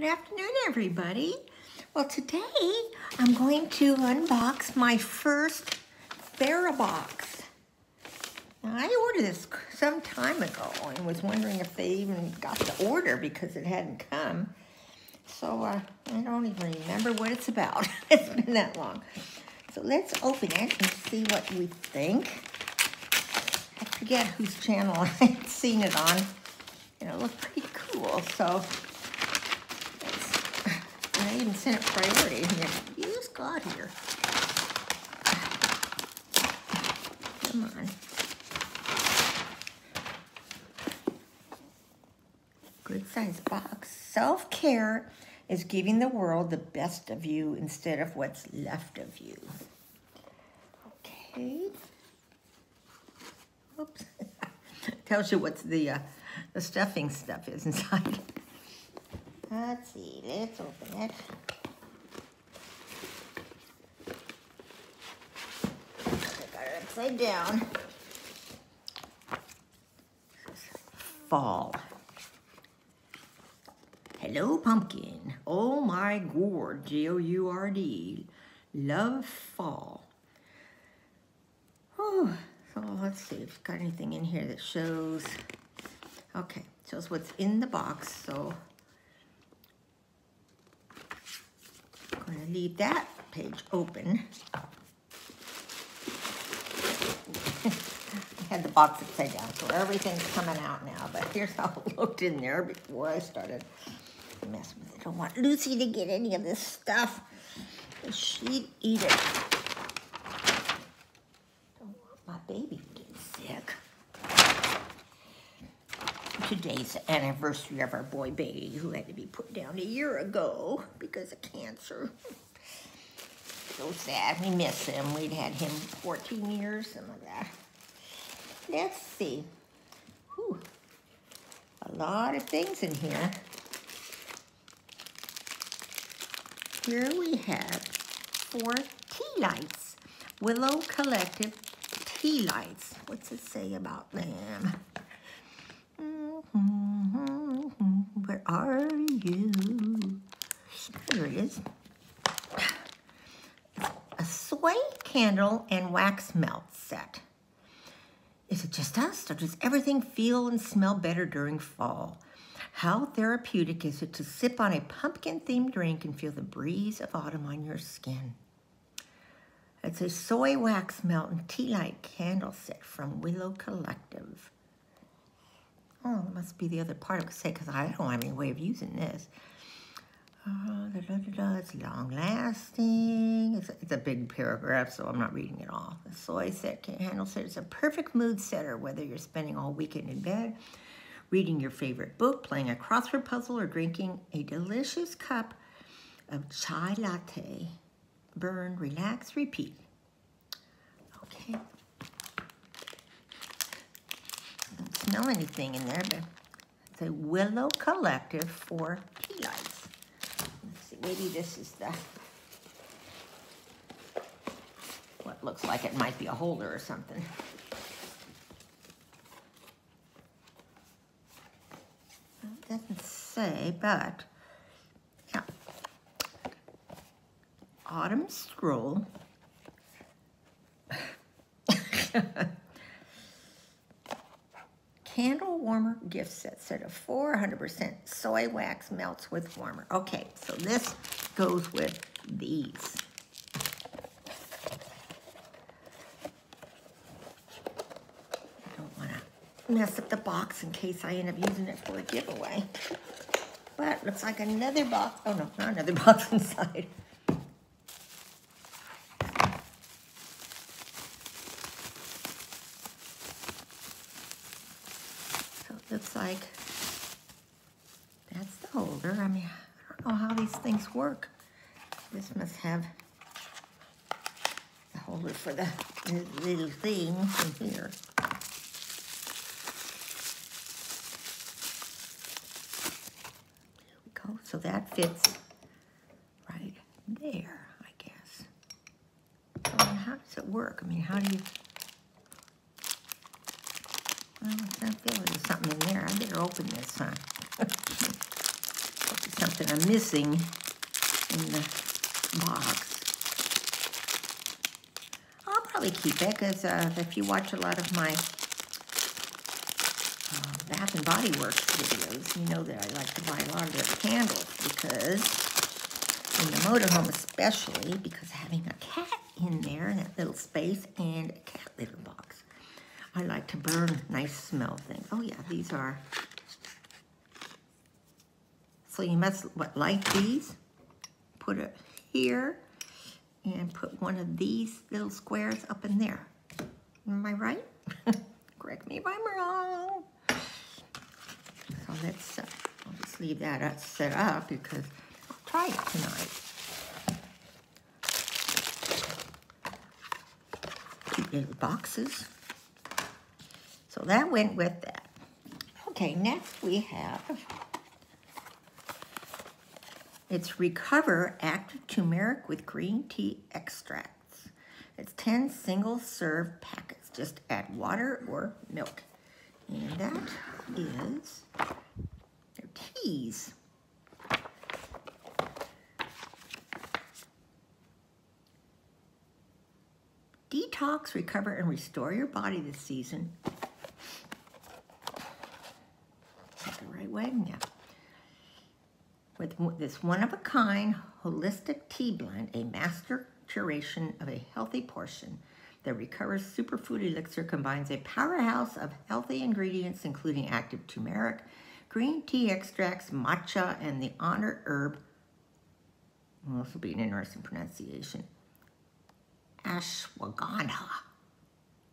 Good afternoon, everybody. Well, today I'm going to unbox my first Therabox. Now, I ordered this some time ago and was wondering if they even got the order because it hadn't come. So uh, I don't even remember what it's about. it's been that long. So let's open it and see what we think. I forget whose channel I'd seen it on. And it looked pretty cool. So I even sent it priority. You just got here. Come on. Good size box. Self-care is giving the world the best of you instead of what's left of you. Okay. Oops. Tells you what the, uh, the stuffing stuff is inside. Let's see, let's open it. Got it upside down. Fall. Hello, pumpkin. Oh my gourd, G-O-U-R-D. Love fall. Oh, so let's see if it's got anything in here that shows. Okay, shows what's in the box. So I'm going to leave that page open. I had the box upside down, so everything's coming out now. But here's how it looked in there before I started messing with it. I don't want Lucy to get any of this stuff. She'd eat it. Don't want my baby to get sick. Anniversary of our boy Baby, who had to be put down a year ago because of cancer. So sad. We miss him. We'd had him 14 years, some of that. Let's see. Whew. A lot of things in here. Here we have four tea lights. Willow Collective tea lights. What's it say about them? Where are you? There it is. A soy candle and wax melt set. Is it just us, or does everything feel and smell better during fall? How therapeutic is it to sip on a pumpkin-themed drink and feel the breeze of autumn on your skin? It's a soy wax melt and tea light candle set from Willow Collective. Oh, that must be the other part I say because I don't have any way of using this. Uh, da, da, da, it's long lasting. It's a, it's a, big paragraph, so I'm not reading it all. The soy set candle set It's a perfect mood setter, whether you're spending all weekend in bed, reading your favorite book, playing a crossword puzzle, or drinking a delicious cup of chai latte. Burn, relax, repeat. Okay. Don't smell anything in there, but it's a Willow Collective for tea lights. See, maybe this is the, what looks like it might be a holder or something. It doesn't say, but yeah. Autumn Stroll. Candle warmer gift set set of 400% soy wax melts with warmer. Okay, so this goes with these. I don't want to mess up the box in case I end up using it for a giveaway. But looks like another box. Oh no, not another box inside. looks like that's the holder. I mean, I don't know how these things work. This must have the holder for the little thing in here. There we go. So that fits right there, I guess. So how does it work? I mean, how do you... Well, I feel there's something in there. I better open this, huh? something I'm missing in the box. I'll probably keep it because uh, if you watch a lot of my uh, Bath and Body Works videos, you know that I like to buy a lot of their candles because in the motorhome especially because having a cat in there in that little space and a cat litter box. I like to burn nice smell things. Oh yeah, these are. So you must what, light these, put it here, and put one of these little squares up in there. Am I right? Correct me if I'm wrong. So let's, uh, I'll just leave that set up because I'll try it tonight. Cute little boxes. So that went with that. Okay, next we have, it's Recover Active Turmeric with Green Tea Extracts. It's 10 single serve packets. Just add water or milk. And that is their teas. Detox, recover, and restore your body this season. Is that the right way? Yeah. With this one-of-a-kind holistic tea blend, a master curation of a healthy portion, the Recover Superfood Elixir combines a powerhouse of healthy ingredients, including active turmeric, green tea extracts, matcha, and the honor herb. This will be an interesting pronunciation ashwagandha.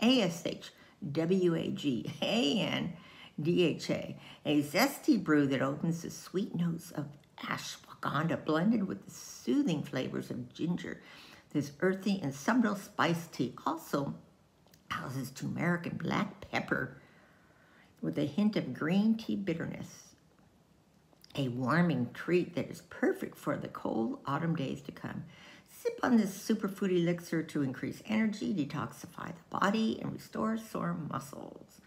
A-S-H-W-A-G-A-N-D-H-A. A zesty brew that opens the sweet notes of ashwagandha blended with the soothing flavors of ginger. This earthy and subtle spice tea also houses turmeric and black pepper with a hint of green tea bitterness. A warming treat that is perfect for the cold autumn days to come. Sip on this superfood elixir to increase energy, detoxify the body, and restore sore muscles.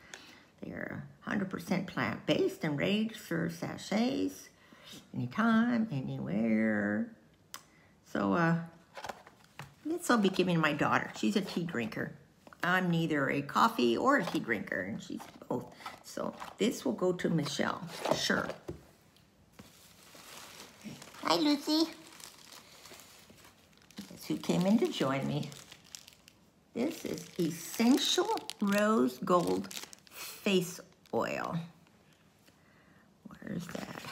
They are 100% plant-based and ready to serve sachets anytime, anywhere. So, uh, this I'll be giving my daughter. She's a tea drinker. I'm neither a coffee or a tea drinker, and she's both. So this will go to Michelle, sure. Hi, Lucy Guess who came in to join me. This is Essential Rose Gold Face Oil. Where's that?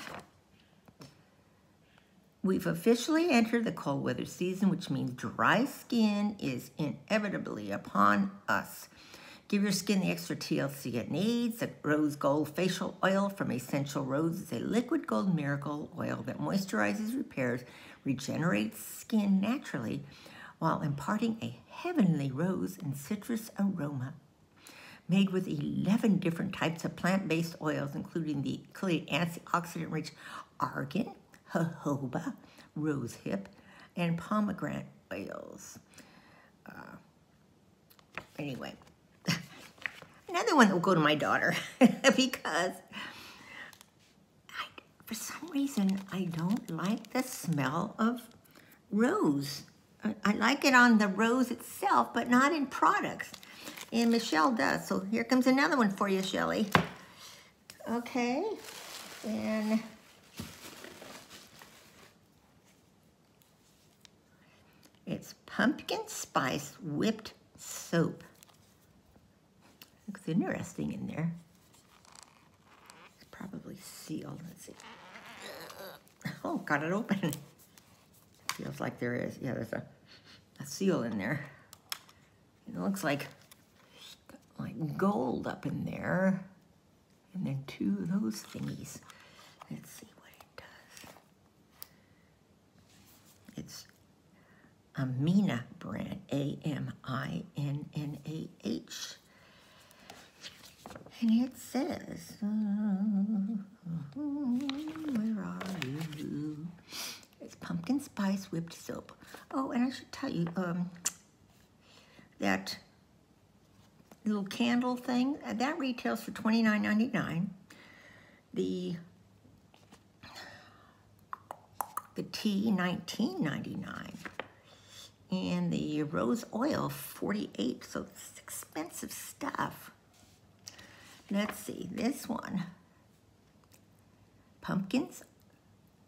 We've officially entered the cold weather season, which means dry skin is inevitably upon us. Give your skin the extra TLC it needs. The Rose Gold Facial Oil from Essential Rose is a liquid gold miracle oil that moisturizes, repairs, regenerates skin naturally while imparting a heavenly rose and citrus aroma. Made with 11 different types of plant-based oils, including the antioxidant-rich argan, jojoba, rosehip, and pomegranate oils. Uh, anyway, another one that will go to my daughter because for some reason, I don't like the smell of rose. I, I like it on the rose itself, but not in products. And Michelle does. So here comes another one for you, Shelly. Okay. And it's pumpkin spice whipped soap. Looks interesting in there. It's probably sealed. Let's see. Oh, got it open. Feels like there is. Yeah, there's a, a seal in there. It looks like like gold up in there. And then two of those thingies. Let's see what it does. It's Aminnah brand, A-M-I-N-N-A-H. And it says, where are you? It's pumpkin spice whipped soap. Oh, and I should tell you, um, that little candle thing, uh, that retails for $29.99. The the tea, 19.99, and the rose oil, 48. So it's expensive stuff. Let's see, this one. Pumpkins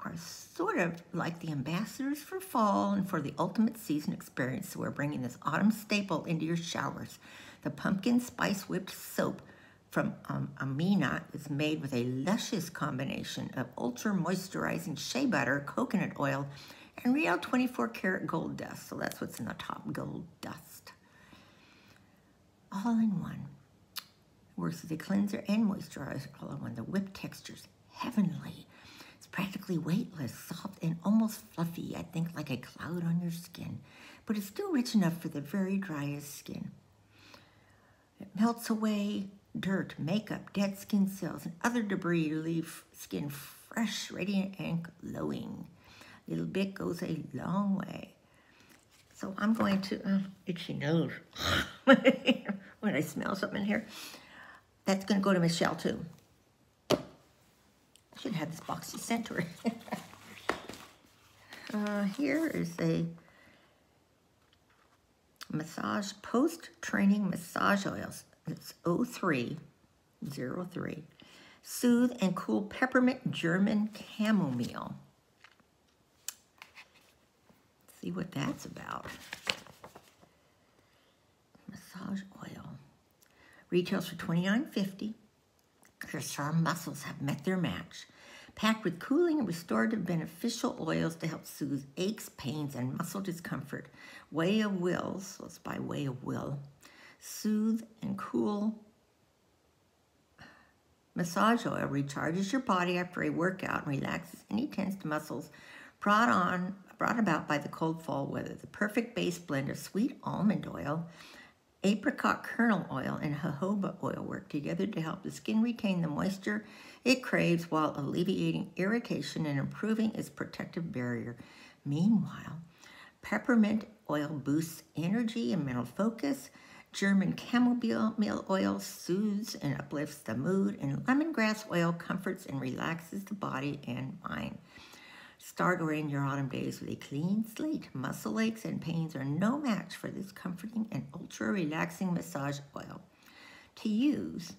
are sort of like the ambassadors for fall and for the ultimate season experience. So we're bringing this autumn staple into your showers. The pumpkin spice whipped soap from um, Aminnah is made with a luscious combination of ultra moisturizing shea butter, coconut oil, and real 24 karat gold dust. So that's what's in the top, gold dust. All in one. Works as a cleanser and moisturizer all in one. The whipped texture's heavenly. It's practically weightless, soft, and almost fluffy. I think like a cloud on your skin. But it's still rich enough for the very driest skin. It melts away dirt, makeup, dead skin cells, and other debris to leave skin fresh, radiant, and glowing. Little bit goes a long way. So I'm going to, uh, itchy nose, when I smell something here. That's going to go to Michelle too. I should have this box sent to her. uh, here is a massage, post-training massage oils. It's 0303. Soothe and cool peppermint German chamomile. See what that's about. Massage oil. Retails for $29.50. Because our muscles have met their match. Packed with cooling and restorative beneficial oils to help soothe aches, pains, and muscle discomfort. Way of Will, so it's by Way of Will soothe and cool massage oil recharges your body after a workout and relaxes any tensed muscles brought on brought about by the cold fall weather. The perfect base blend of sweet almond oil, apricot kernel oil, and jojoba oil work together to help the skin retain the moisture it craves while alleviating irritation and improving its protective barrier. Meanwhile, peppermint oil boosts energy and mental focus, German chamomile oil soothes and uplifts the mood, and lemongrass oil comforts and relaxes the body and mind. Start or end your autumn days with a clean slate. Muscle aches and pains are no match for this comforting and ultra relaxing massage oil. To use,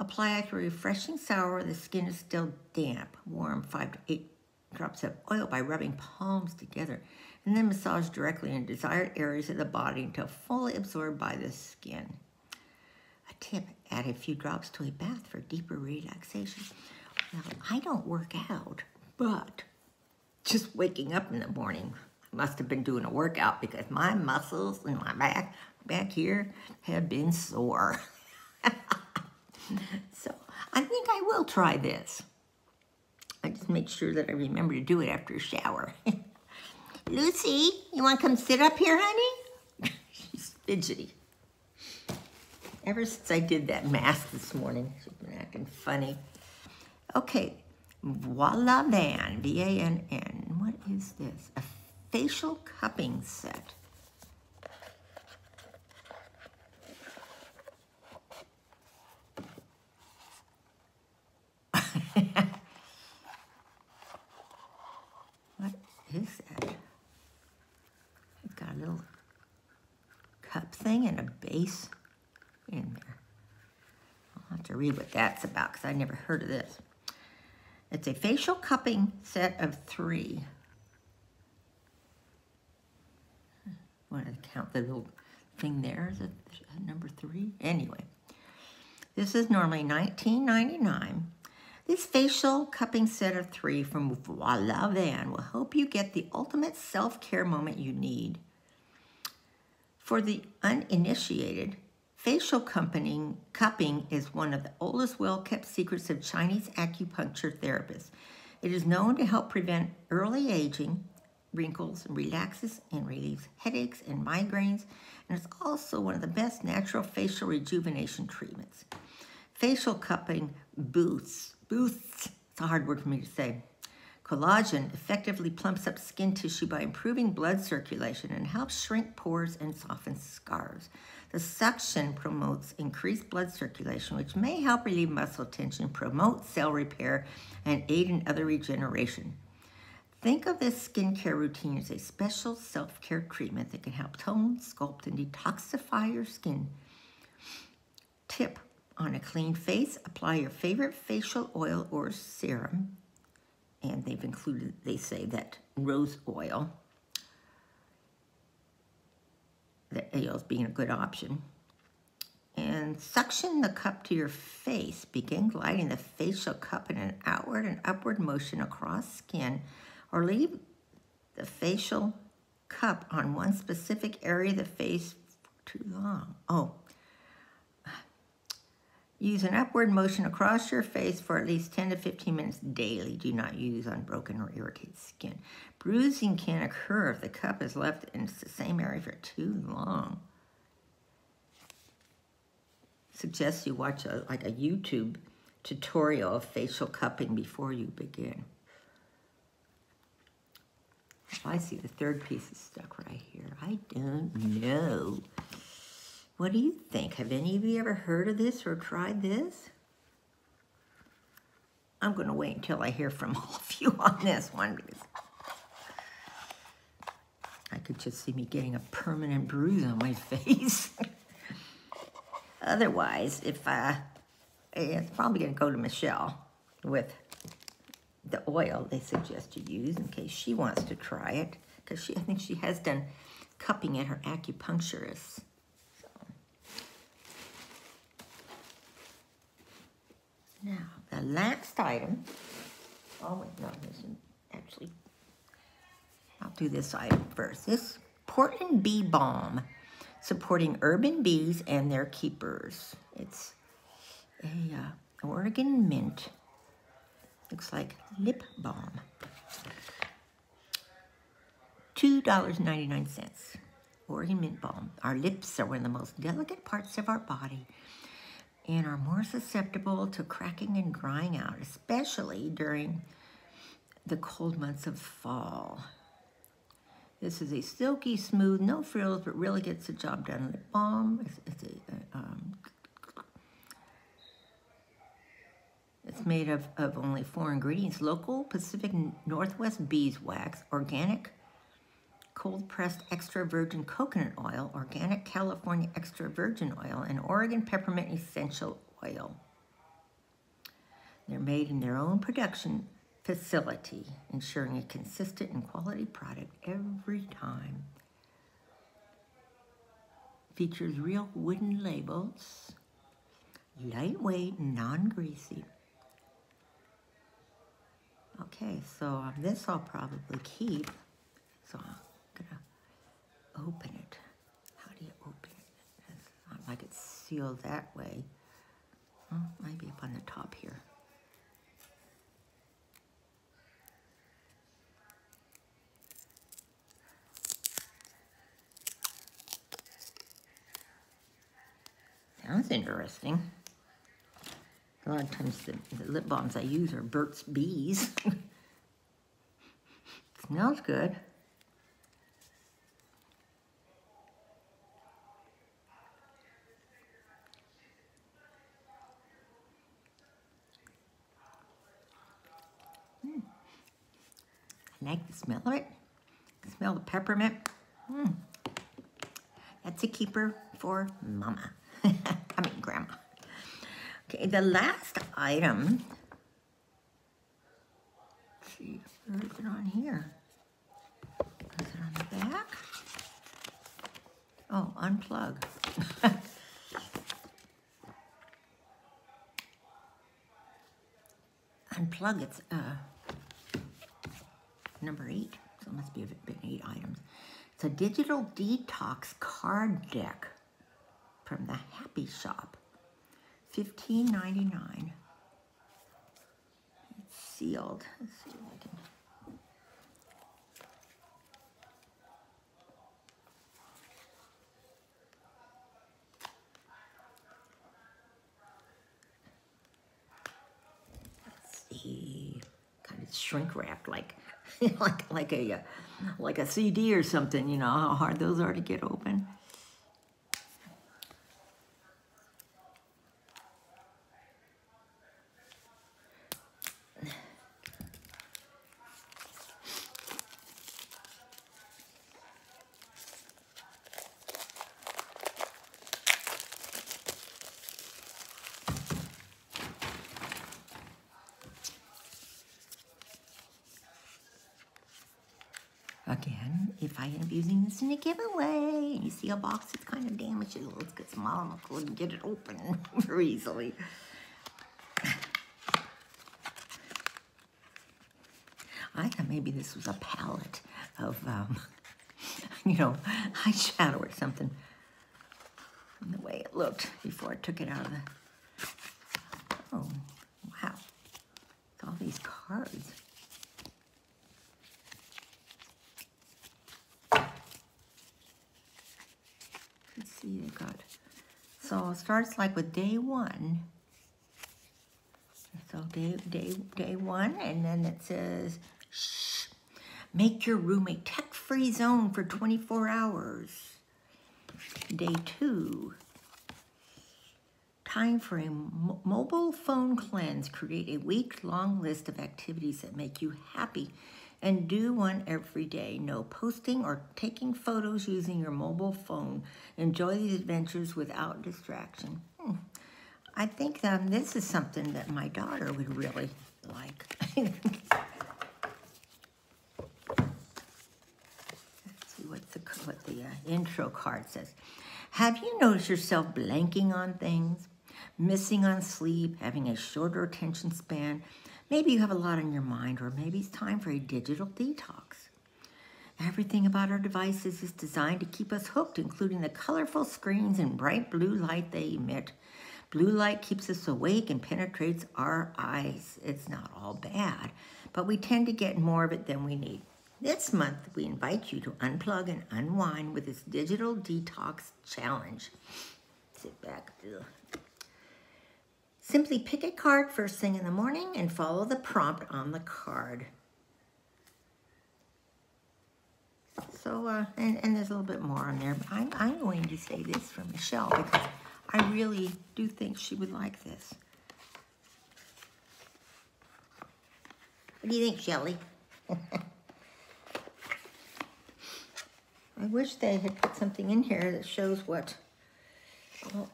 apply after a refreshing shower the skin is still damp. Warm 5 to 8 drops of oil by rubbing palms together and then massage directly in desired areas of the body until fully absorbed by the skin. A tip, add a few drops to a bath for deeper relaxation. Now, I don't work out, but just waking up in the morning, I must have been doing a workout because my muscles in my back, back here, have been sore. so I think I will try this. I just make sure that I remember to do it after a shower. Lucy, you want to come sit up here, honey? She's fidgety. Ever since I did that mask this morning, she's been acting funny. Okay, Voila Vann, V-A-N-N. What is this? A facial cupping set. what is that? It's got a little cup thing and a base in there. I'll have to read what that's about because I never heard of this. It's a facial cupping set of three. Want to count the little thing there? Is it number three? Anyway, this is normally $19.99. This facial cupping set of three from Voila Vann will help you get the ultimate self-care moment you need for the uninitiated, facial cupping, cupping is one of the oldest well-kept secrets of Chinese acupuncture therapists. It is known to help prevent early aging, wrinkles, and relaxes and relieves headaches and migraines, and it's also one of the best natural facial rejuvenation treatments. Facial cupping boosts, boosts, it's a hard word for me to say, Collagen effectively plumps up skin tissue by improving blood circulation and helps shrink pores and soften scars. The suction promotes increased blood circulation, which may help relieve muscle tension, promote cell repair, and aid in other regeneration. Think of this skincare routine as a special self-care treatment that can help tone, sculpt, and detoxify your skin. Tip, on a clean face, apply your favorite facial oil or serum. And they've included, they say that rose oil, that is being a good option. And suction the cup to your face. Begin gliding the facial cup in an outward and upward motion across skin or leave the facial cup on one specific area of the face too long. Oh, Use an upward motion across your face for at least 10 to 15 minutes daily. Do not use on broken or irritated skin. Bruising can occur if the cup is left in the same area for too long. Suggest you watch a, like a YouTube tutorial of facial cupping before you begin. Oh, I see the third piece is stuck right here. I don't know. What do you think? Have any of you ever heard of this or tried this? I'm going to wait until I hear from all of you on this one because I could just see me getting a permanent bruise on my face. Otherwise, if I, it's probably going to go to Michelle with the oil they suggest you use in case she wants to try it because she I think she has done cupping at her acupuncturist. Now, the last item, oh wait, no, this is actually, I'll do this item first. This Portland Bee Balm, supporting urban bees and their keepers. It's a uh, Oregon mint Looks like lip balm. $2.99. Oregon mint balm. Our lips are one of the most delicate parts of our body and are more susceptible to cracking and drying out, especially during the cold months of fall. This is a silky, smooth, no frills, but really gets the job done lip balm. It's, it's a, um, It's made of, of only four ingredients. Local Pacific Northwest beeswax, organic cold pressed extra virgin coconut oil, organic California extra virgin oil, and Oregon peppermint essential oil. They're made in their own production facility, ensuring a consistent and quality product every time. Features real wooden labels, lightweight, non-greasy. Okay, so this I'll probably keep. So I'm gonna open it. How do you open it? It's not like it's sealed that way. Oh, maybe up on the top here. Sounds interesting. A lot of times the, the lip balms I use are Burt's Bees. Smells good. Mm. I like the smell of it. smell the peppermint. Mm. That's a keeper for mama. Grandma. Okay, the last item, see, where is it on here? Is it on the back? Oh, unplug. unplug, it's uh, number eight, so it must be been eight items. It's a digital detox card deck from the Happy Shop. Fifteen ninety nine. It's sealed. Let's see if I can. Let's see. Kind of shrink wrapped like like like a uh, like a CD or something. You know how hard those are to get open. Again, if I end up using this in a giveaway, you see a box that's kind of damaged, it looks and I couldn't get it open very easily. I thought maybe this was a palette of, um, you know, eyeshadow or something. And the way it looked before I took it out of the, oh, wow. It's all these cards. Let's see, they got, so it starts like with day one. So day, day, day one, and then it says, shh, make your room a tech-free zone for 24 hours. Day two, time for a mobile phone cleanse. Create a week-long list of activities that make you happy and do one every day. No posting or taking photos using your mobile phone. Enjoy these adventures without distraction. Hmm. I think um, this is something that my daughter would really like. Let's see what the, what the uh, intro card says. Have you noticed yourself blanking on things, missing on sleep, having a shorter attention span? Maybe you have a lot on your mind, or maybe it's time for a digital detox. Everything about our devices is designed to keep us hooked, including the colorful screens and bright blue light they emit. Blue light keeps us awake and penetrates our eyes. It's not all bad, but we tend to get more of it than we need. This month, we invite you to unplug and unwind with this digital detox challenge. Sit back. Simply pick a card first thing in the morning and follow the prompt on the card. So, uh, and, and there's a little bit more on there. But I'm, I'm going to say this for Michelle because I really do think she would like this. What do you think, Shelly? I wish they had put something in here that shows what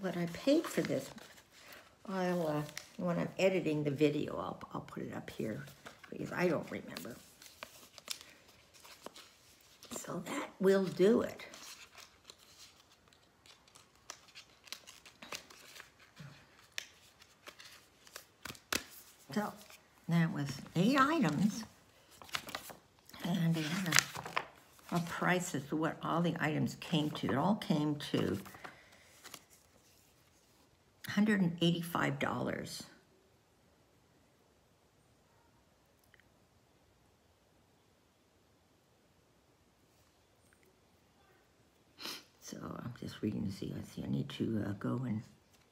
what I paid for this. I'll uh, when I'm editing the video, I'll I'll put it up here because I don't remember. So that will do it. So that was eight items. And a, a price to what all the items came to. It all came to $185. So I'm just reading to see. I see I need to uh, go and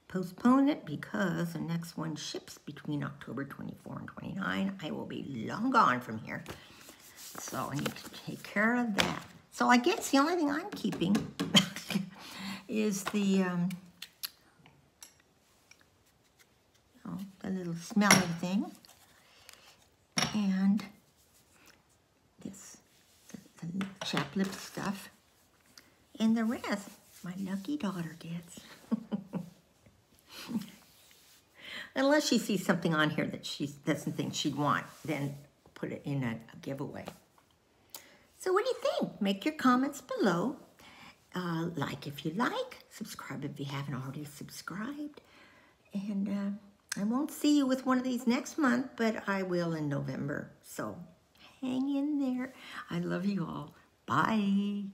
postpone it because the next one ships between October 24 and 29. I will be long gone from here. So I need to take care of that. So I guess the only thing I'm keeping is the, um, you know, the little smelly thing. And this, the, the chap lip stuff. And the rest, my lucky daughter gets. Unless she sees something on here that she doesn't think she'd want, then put it in a, a giveaway. So what do you think? Make your comments below. Uh, like if you like. Subscribe if you haven't already subscribed. And uh, I won't see you with one of these next month, but I will in November. So hang in there. I love you all. Bye.